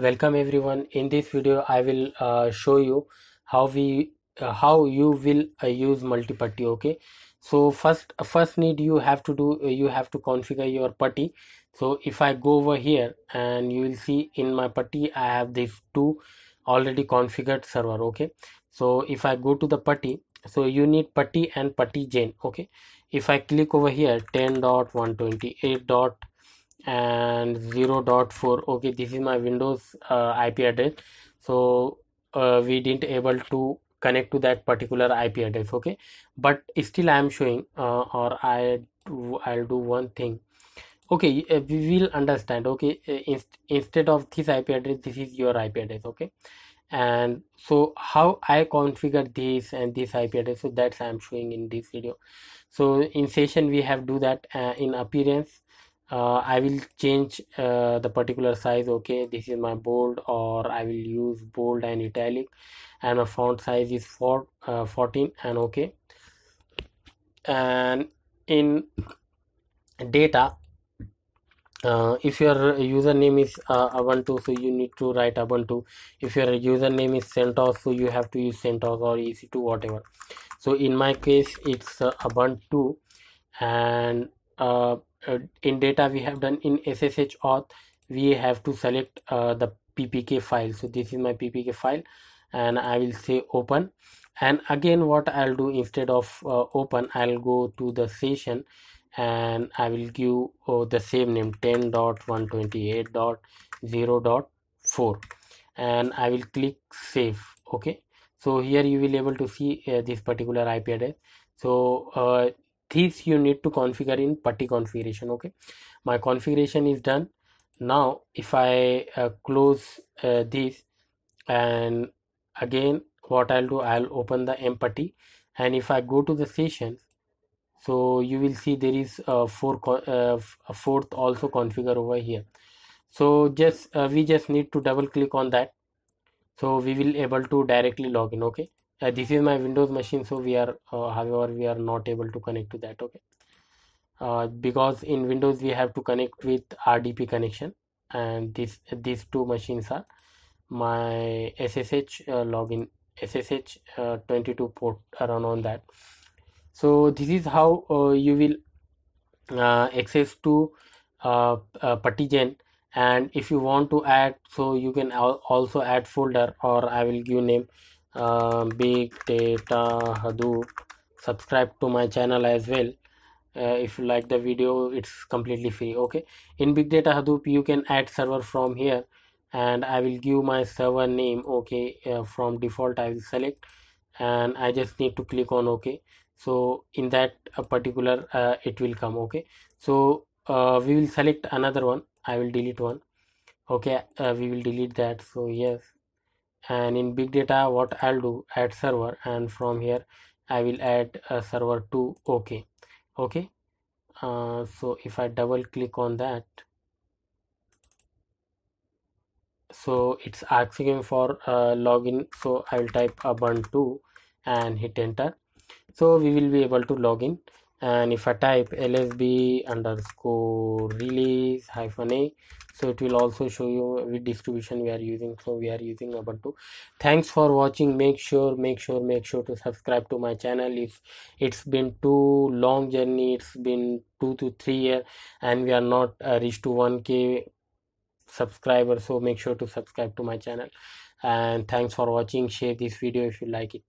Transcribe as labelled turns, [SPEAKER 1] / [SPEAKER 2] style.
[SPEAKER 1] welcome everyone. In this video i will uh, show you how we uh, how you will uh, use multi-putty okay? So first first need you have to do uh, you have to configure your putty. So if i go over here and you will see in my putty i have these two already configured server okay? So if i go to the putty so you need putty and putty gen okay? If i click over here 10.128 dot and 0.4 okay this is my windows uh, ip address. So uh, we didn't able to connect to that particular ip address okay? But still i am showing uh, or i i'll do one thing. Okay uh, we will understand okay? Uh, inst instead of this ip address this is your ip address okay? And so how i configure this and this ip address so that's i'm showing in this video. So in session we have do that uh, in appearance uh, I will change uh, the particular size okay? This is my bold or I will use bold and italic. And my font size is for uh, 14 and okay? And in data uh, if your username is uh, ubuntu so you need to write ubuntu. If your username is centos so you have to use centos or ec2 whatever. So in my case it's uh, ubuntu. And uh, uh, in data we have done in ssh auth we have to select uh, the ppk file. So this is my ppk file and i will say open. And again what i'll do instead of uh, open i'll go to the session and i will give oh, the same name 10.128.0.4 and i will click save okay? So here you will able to see uh, this particular ip address. So this you need to configure in putty configuration okay? My configuration is done. Now if i uh, close uh, this and again what i'll do i'll open the MT and if i go to the session so you will see there is a four uh, a fourth also configure over here. So just uh, we just need to double click on that. So we will able to directly log in okay uh, this is my windows machine so we are uh, however we are not able to connect to that okay? Uh, because in windows we have to connect with rdp connection and this these two machines are my ssh uh, login ssh uh, 22 port run on that. So this is how uh, you will access to Puttygen. And if you want to add so you can also add folder or i will give name uh, big data hadoop subscribe to my channel as well. Uh, if you like the video it's completely free okay? In big data hadoop you can add server from here and i will give my server name okay uh, from default i will select and i just need to click on ok so in that uh, particular uh, it will come okay? So uh, we will select another one. I will delete one. Okay uh, we will delete that. So yes and in big data what i'll do add server and from here i will add a server to okay okay uh, so if i double click on that so it's asking for uh, login. So i will type ubuntu and hit enter. So we will be able to log in and if I type lsb underscore release hyphen a so it will also show you which distribution we are using. So we are using ubuntu. Thanks for watching. Make sure make sure make sure to subscribe to my channel. If it's been too long journey. It's been two to three year and we are not uh, reached to 1k subscribers so make sure to subscribe to my channel. And thanks for watching. Share this video if you like it